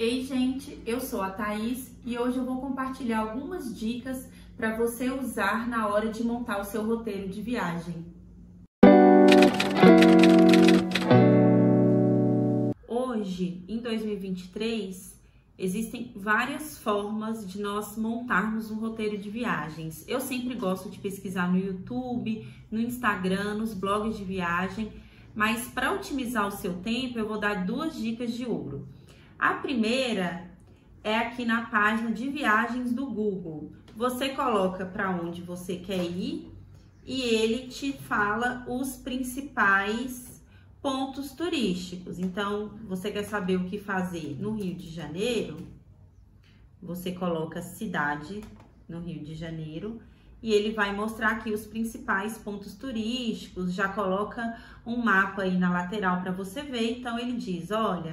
Ei, gente, eu sou a Thaís e hoje eu vou compartilhar algumas dicas para você usar na hora de montar o seu roteiro de viagem. Hoje, em 2023, existem várias formas de nós montarmos um roteiro de viagens. Eu sempre gosto de pesquisar no YouTube, no Instagram, nos blogs de viagem, mas para otimizar o seu tempo, eu vou dar duas dicas de ouro. A primeira é aqui na página de viagens do Google. Você coloca para onde você quer ir e ele te fala os principais pontos turísticos. Então, você quer saber o que fazer no Rio de Janeiro? Você coloca cidade no Rio de Janeiro e ele vai mostrar aqui os principais pontos turísticos, já coloca um mapa aí na lateral para você ver. Então ele diz, olha,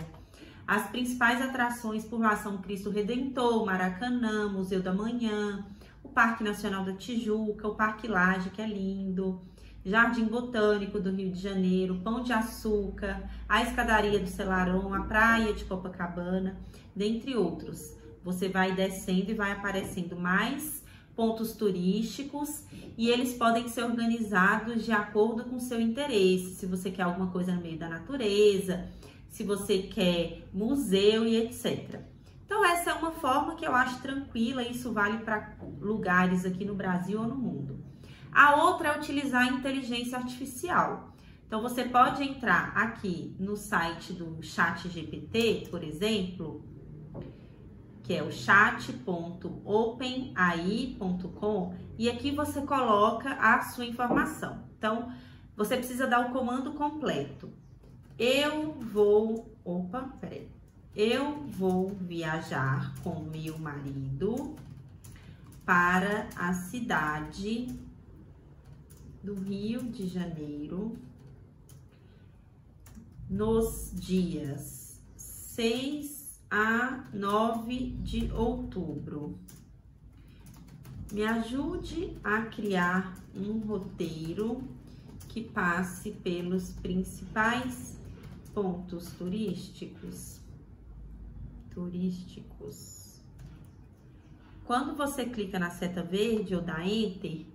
as principais atrações por lá são Cristo Redentor, Maracanã, Museu da Manhã, o Parque Nacional da Tijuca, o Parque Laje, que é lindo, Jardim Botânico do Rio de Janeiro, Pão de Açúcar, a Escadaria do Celarão, a Praia de Copacabana, dentre outros. Você vai descendo e vai aparecendo mais pontos turísticos e eles podem ser organizados de acordo com seu interesse. Se você quer alguma coisa no meio da natureza, se você quer museu e etc. Então, essa é uma forma que eu acho tranquila, isso vale para lugares aqui no Brasil ou no mundo. A outra é utilizar a inteligência artificial. Então, você pode entrar aqui no site do Chat GPT, por exemplo, que é o chat.openai.com, e aqui você coloca a sua informação. Então, você precisa dar o comando completo. Eu vou. Opa, peraí. Eu vou viajar com meu marido para a cidade do Rio de Janeiro nos dias 6 a 9 de outubro. Me ajude a criar um roteiro que passe pelos principais pontos turísticos. Turísticos. Quando você clica na seta verde ou da Enter,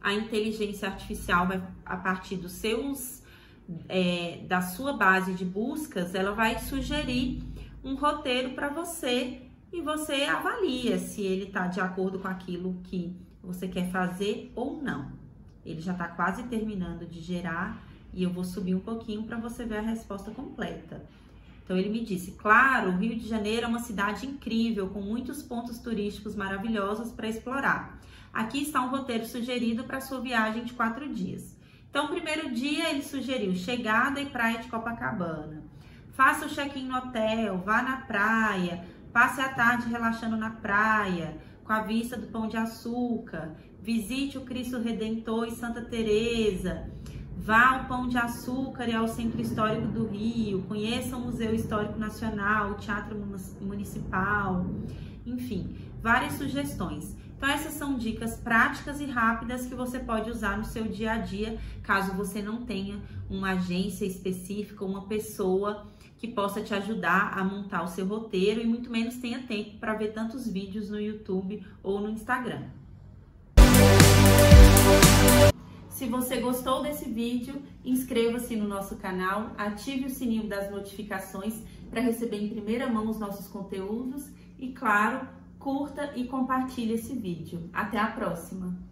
a inteligência artificial vai, a partir dos seus, é, da sua base de buscas, ela vai sugerir um roteiro para você e você avalia se ele está de acordo com aquilo que você quer fazer ou não. Ele já está quase terminando de gerar e eu vou subir um pouquinho para você ver a resposta completa. Então ele me disse: "Claro, o Rio de Janeiro é uma cidade incrível com muitos pontos turísticos maravilhosos para explorar. Aqui está um roteiro sugerido para sua viagem de quatro dias. Então, primeiro dia ele sugeriu chegada e praia de Copacabana. Faça o check-in no hotel, vá na praia, passe a tarde relaxando na praia, com a vista do Pão de Açúcar, visite o Cristo Redentor e Santa Teresa, Vá ao Pão de Açúcar e ao Centro Histórico do Rio, conheça o Museu Histórico Nacional, o Teatro Municipal, enfim, várias sugestões. Então, essas são dicas práticas e rápidas que você pode usar no seu dia a dia, caso você não tenha uma agência específica, uma pessoa que possa te ajudar a montar o seu roteiro e muito menos tenha tempo para ver tantos vídeos no YouTube ou no Instagram. Se você gostou desse vídeo, inscreva-se no nosso canal, ative o sininho das notificações para receber em primeira mão os nossos conteúdos e, claro, curta e compartilhe esse vídeo. Até a próxima!